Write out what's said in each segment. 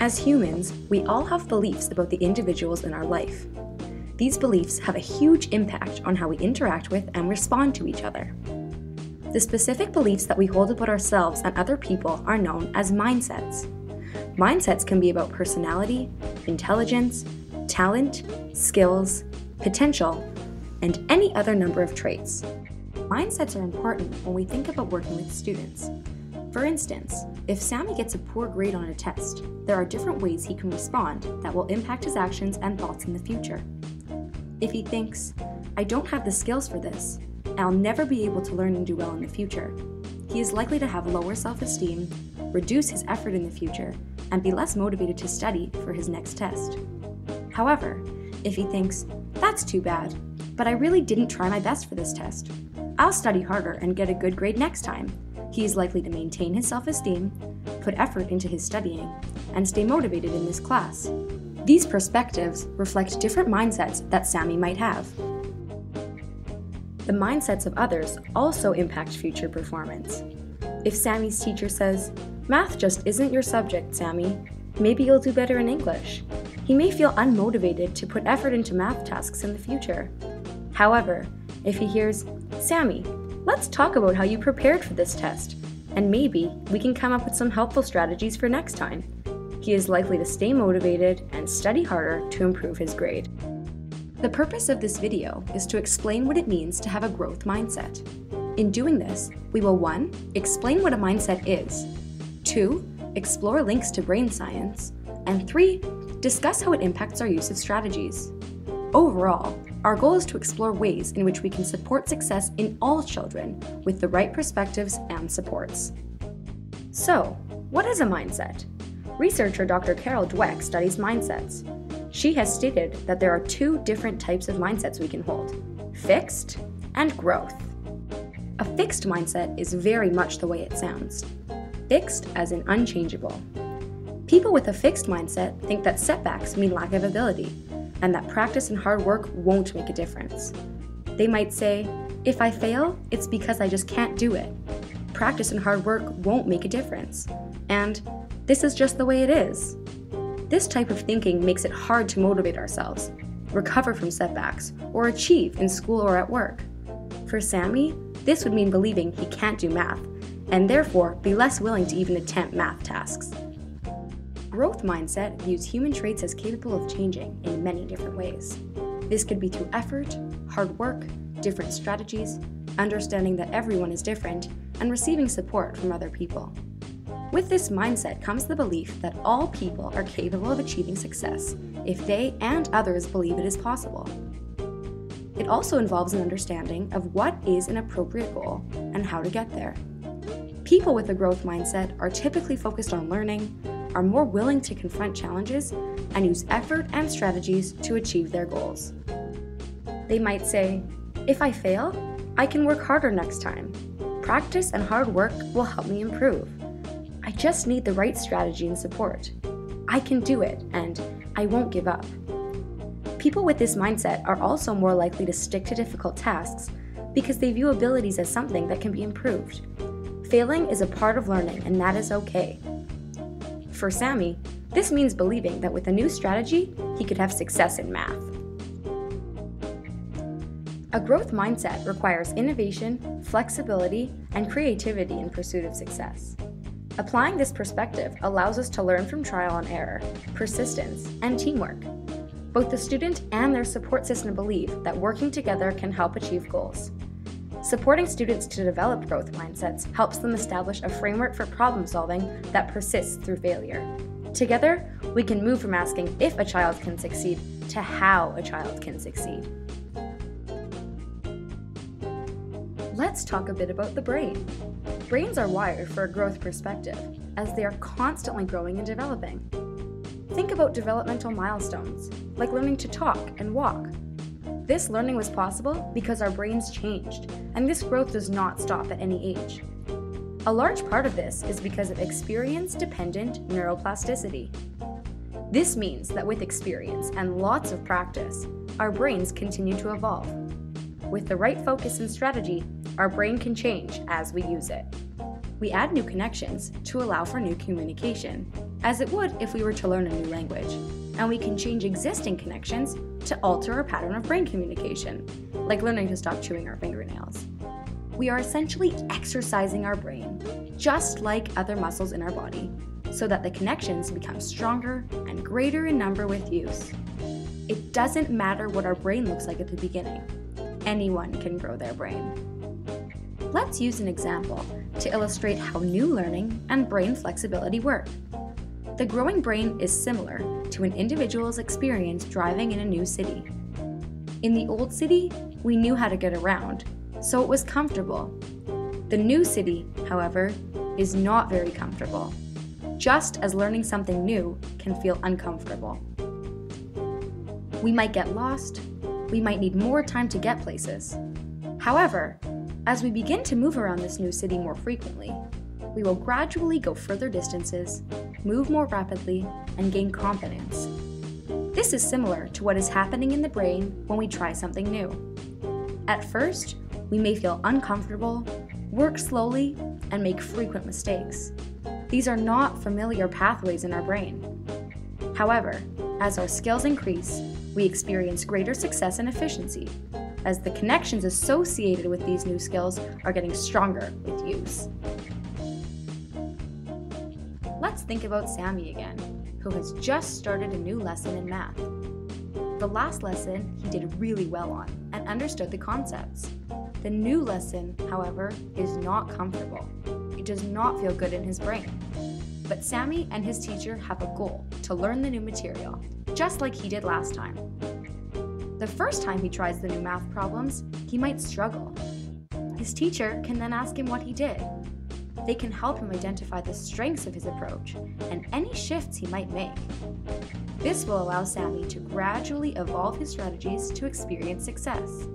As humans, we all have beliefs about the individuals in our life. These beliefs have a huge impact on how we interact with and respond to each other. The specific beliefs that we hold about ourselves and other people are known as mindsets. Mindsets can be about personality, intelligence, talent, skills, potential, and any other number of traits. Mindsets are important when we think about working with students. For instance, if Sammy gets a poor grade on a test, there are different ways he can respond that will impact his actions and thoughts in the future. If he thinks, I don't have the skills for this, I'll never be able to learn and do well in the future, he is likely to have lower self esteem, reduce his effort in the future, and be less motivated to study for his next test. However, if he thinks, that's too bad, but I really didn't try my best for this test, I'll study harder and get a good grade next time. He is likely to maintain his self esteem, put effort into his studying, and stay motivated in this class. These perspectives reflect different mindsets that Sammy might have. The mindsets of others also impact future performance. If Sammy's teacher says, Math just isn't your subject, Sammy, maybe you'll do better in English. He may feel unmotivated to put effort into math tasks in the future. However, if he hears, Sammy, let's talk about how you prepared for this test, and maybe we can come up with some helpful strategies for next time. He is likely to stay motivated and study harder to improve his grade. The purpose of this video is to explain what it means to have a growth mindset. In doing this, we will 1. Explain what a mindset is, 2. Explore links to brain science, and 3. Discuss how it impacts our use of strategies. Overall, our goal is to explore ways in which we can support success in all children with the right perspectives and supports. So, what is a mindset? Researcher Dr. Carol Dweck studies mindsets. She has stated that there are two different types of mindsets we can hold fixed and growth. A fixed mindset is very much the way it sounds fixed as in unchangeable. People with a fixed mindset think that setbacks mean lack of ability, and that practice and hard work won't make a difference. They might say, if I fail, it's because I just can't do it. Practice and hard work won't make a difference. And this is just the way it is. This type of thinking makes it hard to motivate ourselves, recover from setbacks, or achieve in school or at work. For Sammy, this would mean believing he can't do math, and therefore be less willing to even attempt math tasks. Growth mindset views human traits as capable of changing in many different ways. This could be through effort, hard work, different strategies, understanding that everyone is different, and receiving support from other people. With this mindset comes the belief that all people are capable of achieving success if they and others believe it is possible. It also involves an understanding of what is an appropriate goal and how to get there. People with a growth mindset are typically focused on learning, are more willing to confront challenges and use effort and strategies to achieve their goals. They might say, If I fail, I can work harder next time. Practice and hard work will help me improve. I just need the right strategy and support. I can do it, and I won't give up. People with this mindset are also more likely to stick to difficult tasks because they view abilities as something that can be improved. Failing is a part of learning, and that is okay. For Sammy, this means believing that with a new strategy, he could have success in math. A growth mindset requires innovation, flexibility, and creativity in pursuit of success. Applying this perspective allows us to learn from trial and error, persistence, and teamwork. Both the student and their support system believe that working together can help achieve goals. Supporting students to develop growth mindsets helps them establish a framework for problem solving that persists through failure. Together, we can move from asking if a child can succeed to how a child can succeed. Let's talk a bit about the brain. Brains are wired for a growth perspective, as they are constantly growing and developing. Think about developmental milestones, like learning to talk and walk, this learning was possible because our brains changed, and this growth does not stop at any age. A large part of this is because of experience dependent neuroplasticity. This means that with experience and lots of practice, our brains continue to evolve. With the right focus and strategy, our brain can change as we use it. We add new connections to allow for new communication. as it would if we were to learn a new language, and we can change existing connections to alter our pattern of brain communication, like learning to stop chewing our fingernails. We are essentially exercising our brain, just like other muscles in our body, so that the connections become stronger and greater in number with use. It doesn't matter what our brain looks like at the beginning, anyone can grow their brain. Let's use an example to illustrate how new learning and brain flexibility work. The growing brain is similar to an individual's experience driving in a new city. In the old city, we knew how to get around, so it was comfortable. The new city, however, is not very comfortable, just as learning something new can feel uncomfortable. We might get lost, we might need more time to get places. However, as we begin to move around this new city more frequently, we will gradually go further distances, move more rapidly, and gain confidence. This is similar to what is happening in the brain when we try something new. At first, we may feel uncomfortable, work slowly, and make frequent mistakes. These are not familiar pathways in our brain. However, as our skills increase, we experience greater success and efficiency, as the connections associated with these new skills are getting stronger with use. Let's think about Sammy again, who has just started a new lesson in math. The last lesson he did really well on and understood the concepts. The new lesson, however, is not comfortable. It does not feel good in his brain. But Sammy and his teacher have a goal to learn the new material, just like he did last time. The first time he tries the new math problems, he might struggle. His teacher can then ask him what he did. They can help him identify the strengths of his approach and any shifts he might make. This will allow Sammy to gradually evolve his strategies to experience success.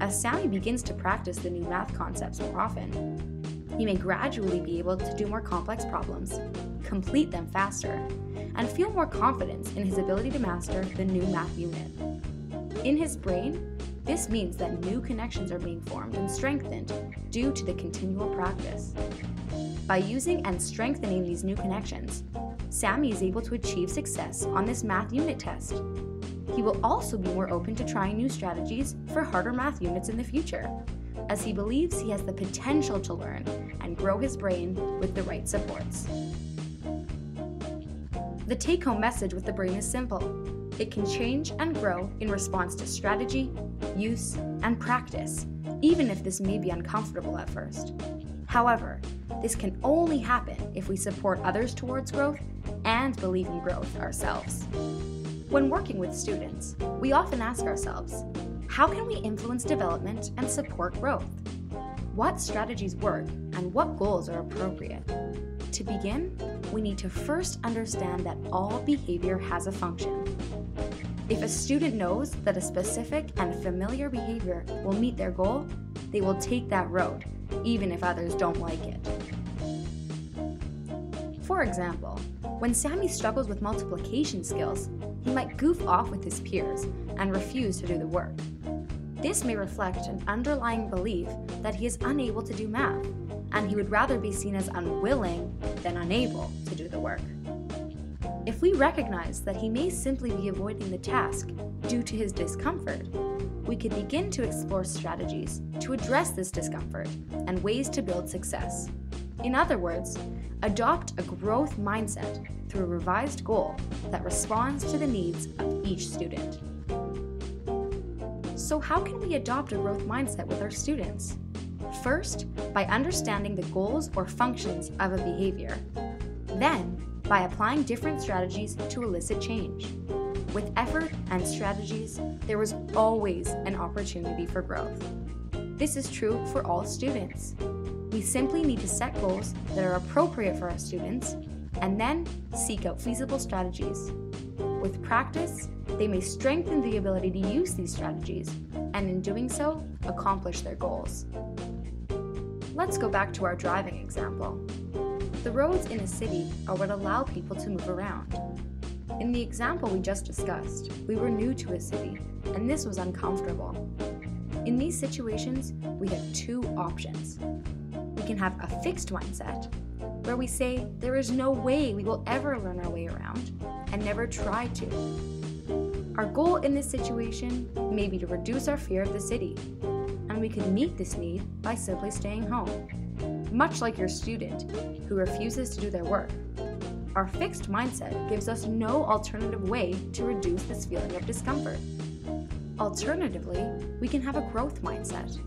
As Sammy begins to practice the new math concepts more often, he may gradually be able to do more complex problems, complete them faster, and feel more confidence in his ability to master the new math unit. In his brain, this means that new connections are being formed and strengthened due to the continual practice. By using and strengthening these new connections, Sammy is able to achieve success on this math unit test. He will also be more open to trying new strategies for harder math units in the future, as he believes he has the potential to learn and grow his brain with the right supports. The take home message with the brain is simple it can change and grow in response to strategy, use, and practice, even if this may be uncomfortable at first. However, this can only happen if we support others towards growth and believe in growth ourselves. When working with students, we often ask ourselves how can we influence development and support growth? What strategies work and what goals are appropriate? To begin, we need to first understand that all behavior has a function. If a student knows that a specific and familiar behavior will meet their goal, they will take that road, even if others don't like it. For example, when Sammy struggles with multiplication skills, he might goof off with his peers and refuse to do the work. This may reflect an underlying belief that he is unable to do math, and he would rather be seen as unwilling than unable to do the work. If we recognize that he may simply be avoiding the task due to his discomfort, we could begin to explore strategies to address this discomfort and ways to build success. In other words, adopt a growth mindset through a revised goal that responds to the needs of each student. So, how can we adopt a growth mindset with our students? First, by understanding the goals or functions of a behavior. Then, by applying different strategies to elicit change. With effort and strategies, there is always an opportunity for growth. This is true for all students. We simply need to set goals that are appropriate for our students and then seek out feasible strategies. With practice, they may strengthen the ability to use these strategies and, in doing so, accomplish their goals. Let's go back to our driving example. The roads in a city are what allow people to move around. In the example we just discussed, we were new to a city, and this was uncomfortable. In these situations, we have two options. We can have a fixed mindset, where we say there is no way we will ever learn our way around and never try to. Our goal in this situation may be to reduce our fear of the city, and we could meet this need by simply staying home. Much like your student who refuses to do their work, our fixed mindset gives us no alternative way to reduce this feeling of discomfort. Alternatively, we can have a growth mindset.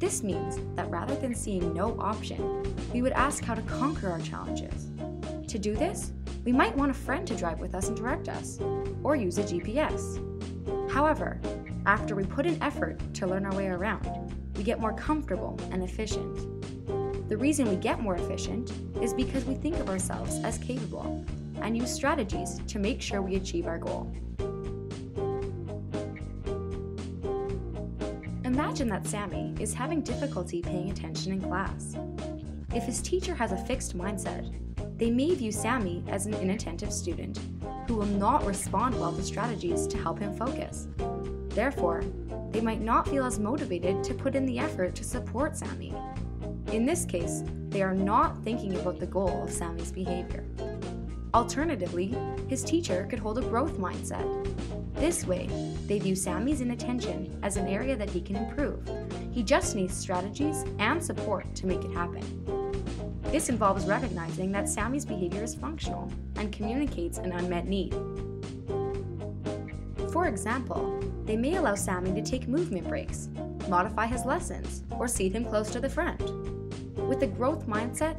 This means that rather than seeing no option, we would ask how to conquer our challenges. To do this, we might want a friend to drive with us and direct us, or use a GPS. However, after we put in effort to learn our way around, we get more comfortable and efficient. The reason we get more efficient is because we think of ourselves as capable and use strategies to make sure we achieve our goal. Imagine that Sammy is having difficulty paying attention in class. If his teacher has a fixed mindset, they may view Sammy as an inattentive student who will not respond well to strategies to help him focus. Therefore, they might not feel as motivated to put in the effort to support Sammy. In this case, they are not thinking about the goal of Sammy's behavior. Alternatively, his teacher could hold a growth mindset. This way, they view Sammy's inattention as an area that he can improve. He just needs strategies and support to make it happen. This involves recognizing that Sammy's behavior is functional and communicates an unmet need. For example, they may allow Sammy to take movement breaks, modify his lessons, or seat him close to the front. With a growth mindset,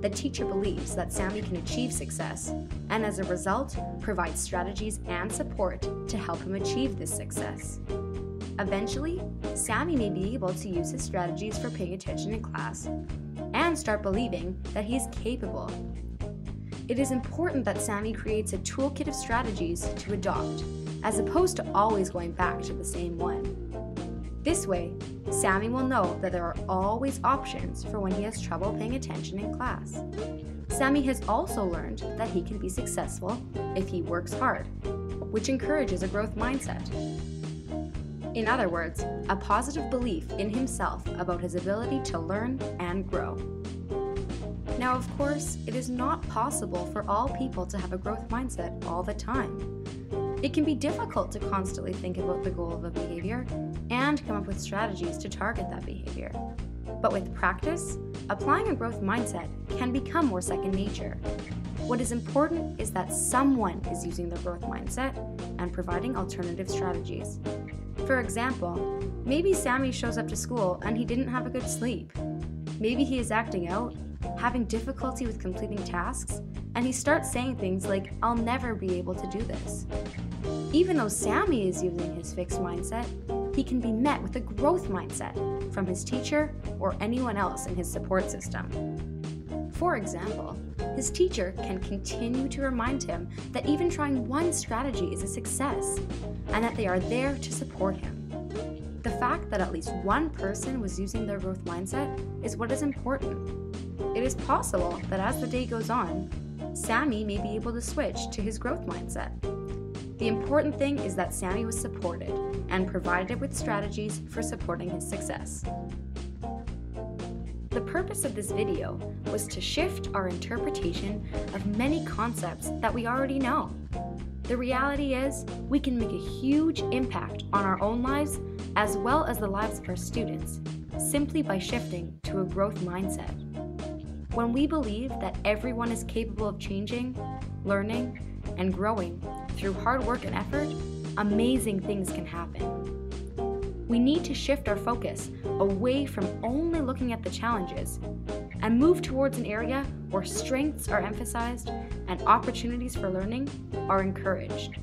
the teacher believes that Sammy can achieve success, and as a result, provides strategies and support to help him achieve this success. Eventually, Sammy may be able to use his strategies for paying attention in class and start believing that he is capable. It is important that Sammy creates a toolkit of strategies to adopt, as opposed to always going back to the same one. This way, Sammy will know that there are always options for when he has trouble paying attention in class. Sammy has also learned that he can be successful if he works hard, which encourages a growth mindset. In other words, a positive belief in himself about his ability to learn and grow. Now, of course, it is not possible for all people to have a growth mindset all the time. It can be difficult to constantly think about the goal of a behavior and come up with strategies to target that behavior. But with practice, applying a growth mindset can become more second nature. What is important is that someone is using the growth mindset and providing alternative strategies. For example, maybe Sammy shows up to school and he didn't have a good sleep. Maybe he is acting out, having difficulty with completing tasks, and he starts saying things like, I'll never be able to do this. Even though Sammy is using his fixed mindset, he can be met with a growth mindset from his teacher or anyone else in his support system. For example, his teacher can continue to remind him that even trying one strategy is a success and that they are there to support him. The fact that at least one person was using their growth mindset is what is important. It is possible that as the day goes on, Sammy may be able to switch to his growth mindset. The important thing is that Sammy was supported and provided with strategies for supporting his success. The purpose of this video was to shift our interpretation of many concepts that we already know. The reality is, we can make a huge impact on our own lives as well as the lives of our students simply by shifting to a growth mindset. When we believe that everyone is capable of changing, learning, and growing through hard work and effort, amazing things can happen. We need to shift our focus away from only looking at the challenges and move towards an area where strengths are emphasized and opportunities for learning are encouraged.